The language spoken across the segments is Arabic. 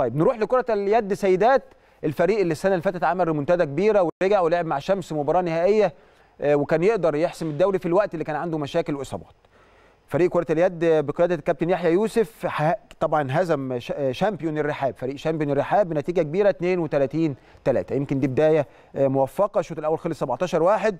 طيب نروح لكرة اليد سيدات. الفريق اللي السنة اللي فاتت عمل ريمونتادا كبيرة ورجع ولعب مع شمس مباراة نهائية آه، وكان يقدر يحسم الدوري في الوقت اللي كان عنده مشاكل وإصابات. فريق كرة اليد بقيادة الكابتن يحيى يوسف طبعا هزم ش- شامبيون الرحاب. فريق شامبيون الرحاب بنتيجة كبيرة 32 3 يمكن دي بداية آه، موفقة. الشوط الأول خلص 17 1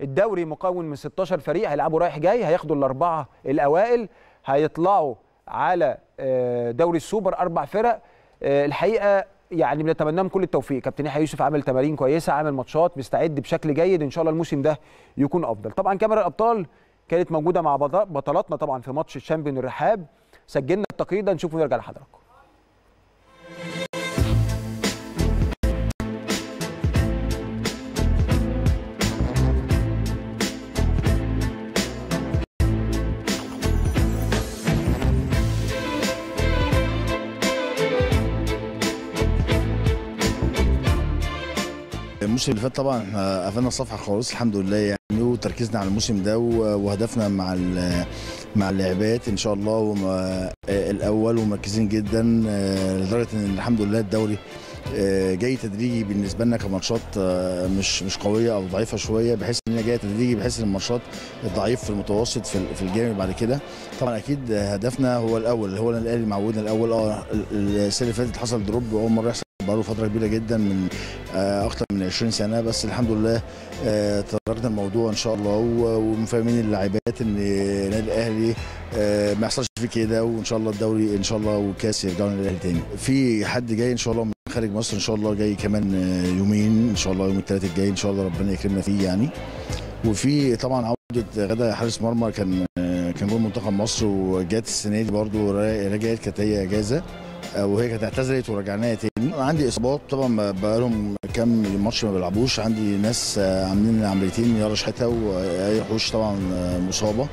الدوري مكون من 16 فريق هيلعبوا رايح جاي هياخدوا الأربعة الأوائل هيطلعوا على آه، دوري السوبر أربع فرق. آه، الحقيقة يعني بنتمنى كل التوفيق. كابتن يحيى يوسف عامل تمارين كويسة عامل ماتشات مستعد بشكل جيد. إن شاء الله الموسم ده يكون أفضل. طبعا كاميرا الأبطال كانت موجودة مع بط- بطلاتنا طبعا في ماتش الشامبيون الرحاب. سجلنا التقرير ده نشوفه ونرجع لحضراتكم. الموسم اللي فات طبعا إحنا قفلنا الصفحة خالص الحمد لله يعني وتركيزنا على الموسم ده وهدفنا مع مع اللاعبات إن شاء الله آه، الأول ومركزين جدا آه، لدرجة إن الحمد لله الدوري آه، جاي تدريجي بالنسبة لنا كماتشات مش مش قوية أو ضعيفة شوية بحيث إن هي جاية تدريجي بحيث إن الماتشات الضعيف في المتوسط في في الجانب بعد كده. طبعا أكيد هدفنا هو الأول هو الأهلي معودنا الأول آه ال- السنة اللي فاتت حصل دروب أول مرة يحصل بقاله فترة كبيرة جدا من أكتر من 20 سنة بس الحمد لله آه، تداركنا الموضوع إن شاء الله ومفهمين اللاعبات إن النادي الأهلي آه، ما يحصلش فيه كده وإن شاء الله الدوري إن شاء الله والكاس يرجعوا للنادي الأهلي تاني. في حد جاي إن شاء الله من خارج مصر إن شاء الله جاي كمان آه، يومين إن شاء الله يوم الثلاث الجاي إن شاء الله ربنا يكرمنا فيه يعني. وفي طبعا عودة غدا حارس مرمى كان آه، كان جول منتخب مصر وجات السنة دي را- رجعت كانت هي إجازة. آه، وهي كانت اعتزلت ورجعناها تاني. عندي إصابات طبعا بقى لهم كام ماتش ما بيلعبوش. عندي ناس آه، عاملين عمليتين يارا شحاتة وأي حوش طبعا آه، مصابة.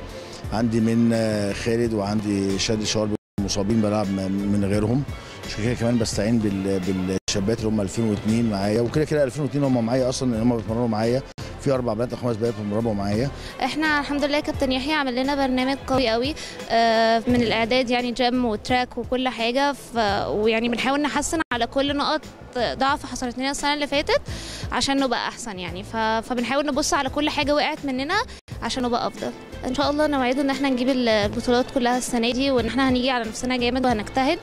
عندي من آه، خالد وعندي شادي شارب مصابين بلعب من غيرهم. عشان كده كمان بستعين بال- بالشابات اللي هم 2002 معايا. وكده كده 2002 هم معايا أصلا هم بيتمرنوا معايا. في أربع بنات أو خمس بنات بيتمرنوا معايا إحنا الحمد لله كابتن يحيى عمل لنا برنامج قوي قوي آه، من الإعداد يعني جيم وتراك وكل حاجة. ويعني بنحاول نحسن على كل نقط ضعف حصلت لنا السنة اللي فاتت عشان نبقى أحسن يعني. فبنحاول نبص على كل حاجة وقعت مننا عشان نبقى أفضل إن شاء الله نوعد إن إحنا نجيب البطولات كلها السنة دي وإن إحنا هنيجي على نفسنا جامد وهنجتهد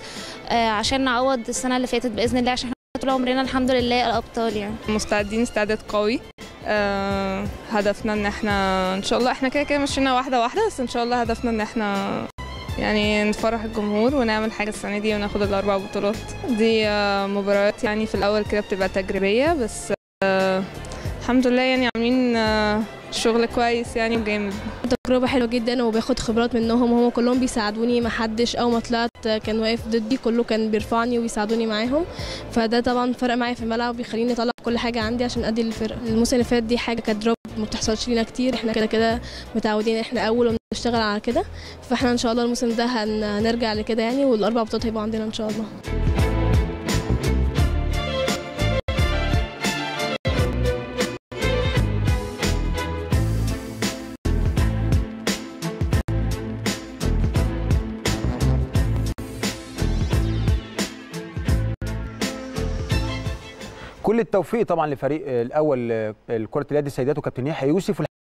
آه، عشان نعوض السنة اللي فاتت بإذن الله عشان إحنا طول عمرنا الحمد لله الأبطال يعني مستعدين استعداد قوي آه هدفنا ان إحنا ان شاء الله إحنا كده كده مشينا واحدة واحدة بس ان شاء الله هدفنا ان إحنا يعني نفرح الجمهور ونعمل حاجة السنة دي وناخد الأربع بطولات. دي آه مباريات يعني في الأول كده بتبقى تجريبية بس آه الحمد لله يعني عاملين آه شغل كويس يعني وجامد. تجربة حلوة جدا وباخد خبرات منهم هم كلهم بيساعدوني ما حدش أول ما طلعت كان واقف ضدي كله كان بيرفعني وبيساعدوني معاهم. فده طبعا فرق معايا في الملعب وبيخليني أطلع كل حاجة عندي عشان أدي للفرقة الموسم اللي فات دي حاجة كانت دروب ما بتحصلش لينا كتير. إحنا كده كده متعودين إحنا أول وبنشتغل على كده. فإحنا إن شاء الله الموسم ده هن- هنرجع لكده يعني والأربع بطولات هيبقوا عندنا إن شاء الله. كل التوفيق طبعا لفريق الأول آه، كرة اليد السيدات وكابتن يحيى يوسف.